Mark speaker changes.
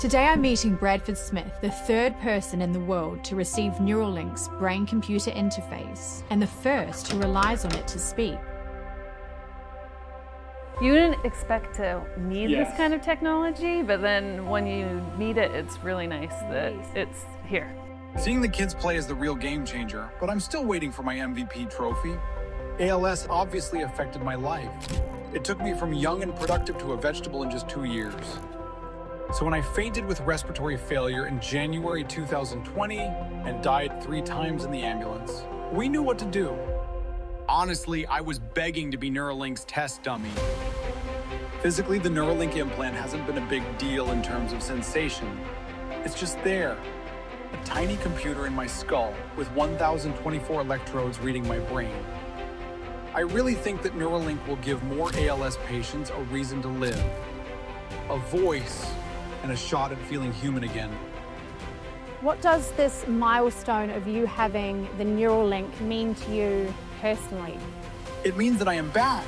Speaker 1: Today I'm meeting Bradford Smith, the third person in the world to receive Neuralink's brain computer interface and the first who relies on it to speak.
Speaker 2: You didn't expect to need
Speaker 3: Yes.
Speaker 2: this kind of technology, but then when you need it, it's really nice that it's here.
Speaker 3: Seeing the kids play is the real game changer, but I'm still waiting for my MVP trophy. ALS obviously affected my life. It took me from young and productive to a vegetable in just two years. So when I fainted with respiratory failure in January 2020 and died three times in the ambulance, we knew what to do. Honestly, I was begging to be Neuralink's test dummy. Physically, the Neuralink implant hasn't been a big deal in terms of sensation. It's just there, a tiny computer in my skull with 1,024 electrodes reading my brain. I really think that Neuralink will give more ALS patients a reason to live, a voice, and a shot at feeling human again.
Speaker 4: What does this milestone of you having the Neuralink mean to you personally?
Speaker 3: It means that I am back.